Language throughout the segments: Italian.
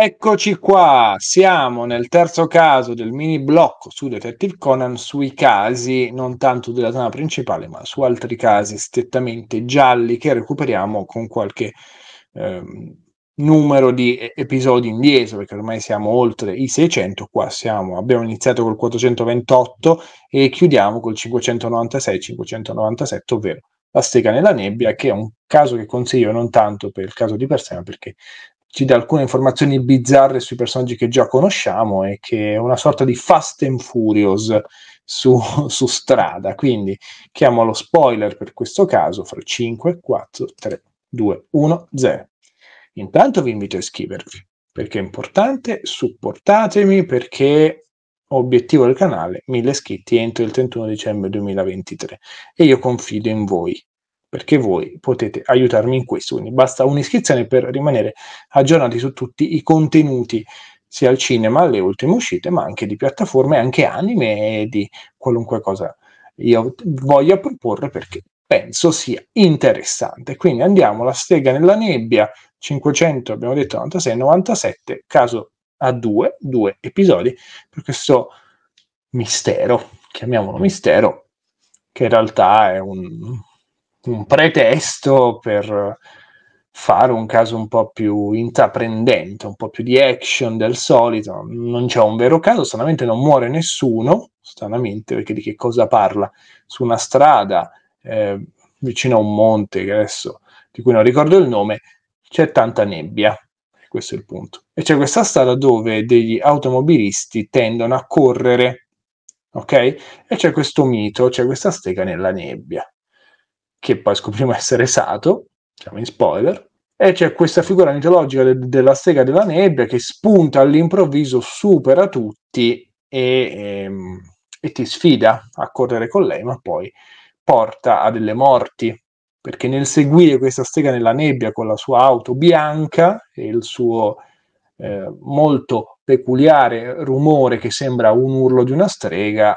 Eccoci qua, siamo nel terzo caso del mini blocco su Detective Conan sui casi non tanto della trama principale, ma su altri casi strettamente gialli che recuperiamo con qualche ehm, numero di episodi indietro, perché ormai siamo oltre i 600, qua siamo, abbiamo iniziato col 428 e chiudiamo col 596-597, ovvero La stega nella nebbia, che è un caso che consiglio non tanto per il caso di per sé, ma perché ci dà alcune informazioni bizzarre sui personaggi che già conosciamo e che è una sorta di Fast and Furious su, su strada. Quindi chiamo lo spoiler per questo caso fra 5, 4, 3, 2, 1, 0. Intanto vi invito a iscrivervi perché è importante, supportatemi perché obiettivo del canale 1000 iscritti entro il 31 dicembre 2023 e io confido in voi perché voi potete aiutarmi in questo. Quindi basta un'iscrizione per rimanere aggiornati su tutti i contenuti, sia al cinema, alle ultime uscite, ma anche di piattaforme, anche anime e di qualunque cosa io voglia proporre perché penso sia interessante. Quindi andiamo, la stega nella nebbia, 500, abbiamo detto 96, 97, caso a due, due episodi per questo mistero, chiamiamolo mistero, che in realtà è un, un pretesto per fare un caso un po' più intraprendente, un po' più di action del solito. Non c'è un vero caso, stranamente non muore nessuno, stranamente perché di che cosa parla? Su una strada eh, vicino a un monte che adesso di cui non ricordo il nome, c'è tanta nebbia. Questo è il punto. E c'è questa strada dove degli automobilisti tendono a correre, ok? E c'è questo mito, c'è questa stega nella nebbia che poi scopriamo essere Sato, siamo in spoiler, e c'è questa figura mitologica de- della stega della nebbia che spunta all'improvviso, supera tutti e, e, ehm, e ti sfida a correre con lei, ma poi porta a delle morti, perché nel seguire questa stega nella nebbia con la sua auto bianca e il suo eh, molto peculiare rumore che sembra un urlo di una strega,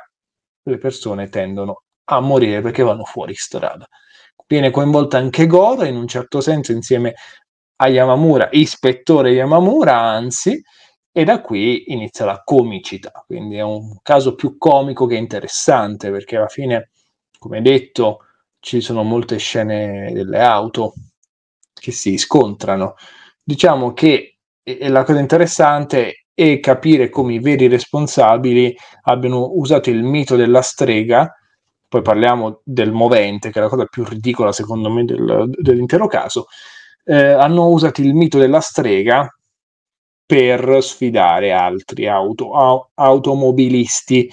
le persone tendono a morire perché vanno fuori strada viene coinvolta anche Goro in un certo senso insieme a Yamamura, ispettore Yamamura, anzi, e da qui inizia la comicità, quindi è un caso più comico che interessante, perché alla fine, come detto, ci sono molte scene delle auto che si scontrano. Diciamo che la cosa interessante è capire come i veri responsabili abbiano usato il mito della strega poi parliamo del movente, che è la cosa più ridicola secondo me del, dell'intero caso, eh, hanno usato il mito della strega per sfidare altri auto, au, automobilisti.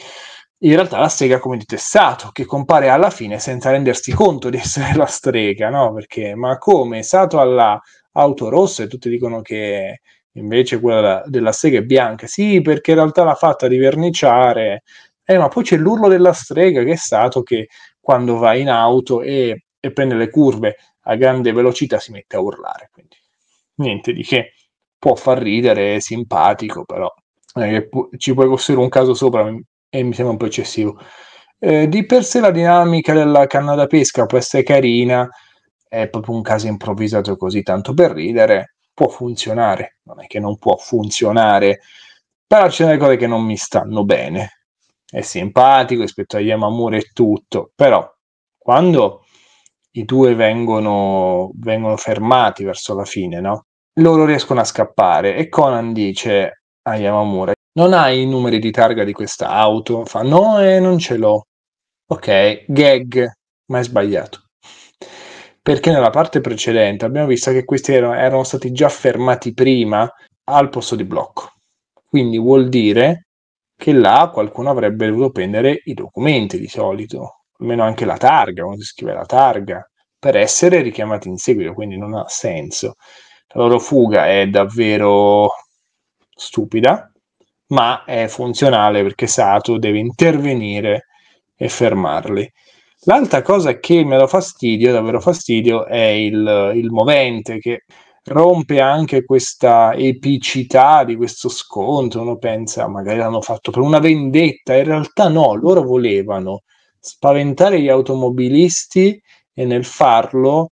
In realtà la strega come di Tessato, che compare alla fine senza rendersi conto di essere la strega, no? Perché, ma come? Sato alla auto rossa e tutti dicono che invece quella della strega è bianca. Sì, perché in realtà l'ha fatta di verniciare eh, ma poi c'è l'urlo della strega che è stato che quando va in auto e, e prende le curve a grande velocità si mette a urlare. Quindi niente di che può far ridere, è simpatico, però eh, ci puoi costruire un caso sopra e mi sembra un po' eccessivo. Eh, di per sé la dinamica della canna da pesca può essere carina, è proprio un caso improvvisato così tanto per ridere, può funzionare, non è che non può funzionare, però c'è delle cose che non mi stanno bene è simpatico rispetto a Yamamura e tutto, però quando i due vengono, vengono fermati verso la fine, no? Loro riescono a scappare e Conan dice a Yamamura non hai i numeri di targa di questa auto? Fa no e non ce l'ho. Ok, gag, ma è sbagliato. Perché nella parte precedente abbiamo visto che questi erano, erano stati già fermati prima al posto di blocco. Quindi vuol dire che là qualcuno avrebbe dovuto prendere i documenti di solito, almeno anche la targa, quando si scrive la targa, per essere richiamati in seguito, quindi non ha senso. La loro fuga è davvero stupida, ma è funzionale perché Sato deve intervenire e fermarli. L'altra cosa che mi dato fastidio, davvero fastidio, è il, il movente che rompe anche questa epicità di questo scontro. Uno pensa, magari l'hanno fatto per una vendetta, in realtà no, loro volevano spaventare gli automobilisti e nel farlo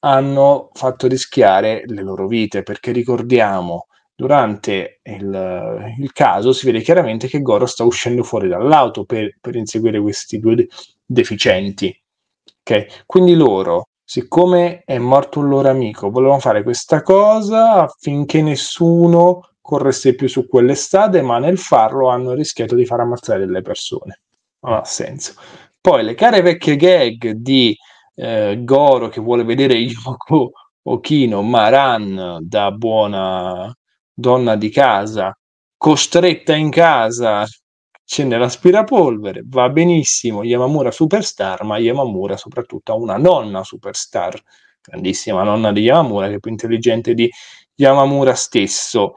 hanno fatto rischiare le loro vite, perché ricordiamo, durante il, il, caso si vede chiaramente che Goro sta uscendo fuori dall'auto per, per inseguire questi due de- deficienti. Okay? Quindi loro, siccome è morto un loro amico, volevano fare questa cosa affinché nessuno corresse più su quelle strade, ma nel farlo hanno rischiato di far ammazzare delle persone. Non ha senso. Poi le care vecchie gag di eh, Goro che vuole vedere Yoko Okino Maran da buona donna di casa, costretta in casa, accende l'aspirapolvere, va benissimo, Yamamura superstar, ma Yamamura soprattutto ha una nonna superstar, grandissima nonna di Yamamura che è più intelligente di Yamamura stesso.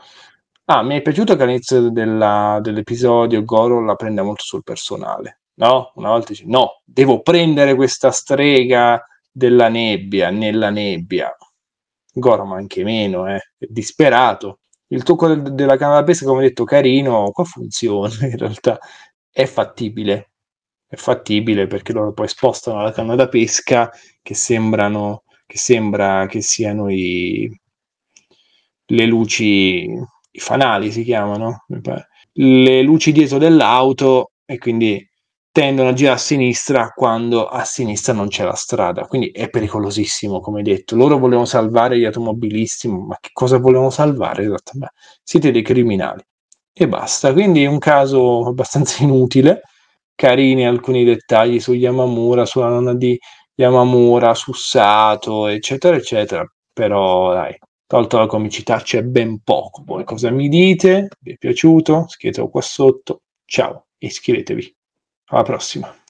Ah, mi è piaciuto che all'inizio della, dell'episodio Goro la prende molto sul personale, no? Una volta dice no, devo prendere questa strega della nebbia, nella nebbia. Goro ma anche meno, eh, è disperato il tocco del, della canna da pesca, come detto, carino, qua funziona in realtà, è fattibile, è fattibile perché loro poi spostano la canna da pesca che sembrano, che sembra che siano i, le luci, i fanali si chiamano, le luci dietro dell'auto e quindi tendono a girare a sinistra quando a sinistra non c'è la strada, quindi è pericolosissimo, come detto. Loro volevano salvare gli automobilisti, ma che cosa volevano salvare? Esattamente. Siete dei criminali. E basta, quindi è un caso abbastanza inutile, carini alcuni dettagli su Yamamura, sulla nonna di Yamamura, su Sato, eccetera, eccetera, però dai, tolto la comicità c'è ben poco. Voi cosa mi dite? Vi è piaciuto? Scrivetelo qua sotto. Ciao, iscrivetevi. Alla prossima.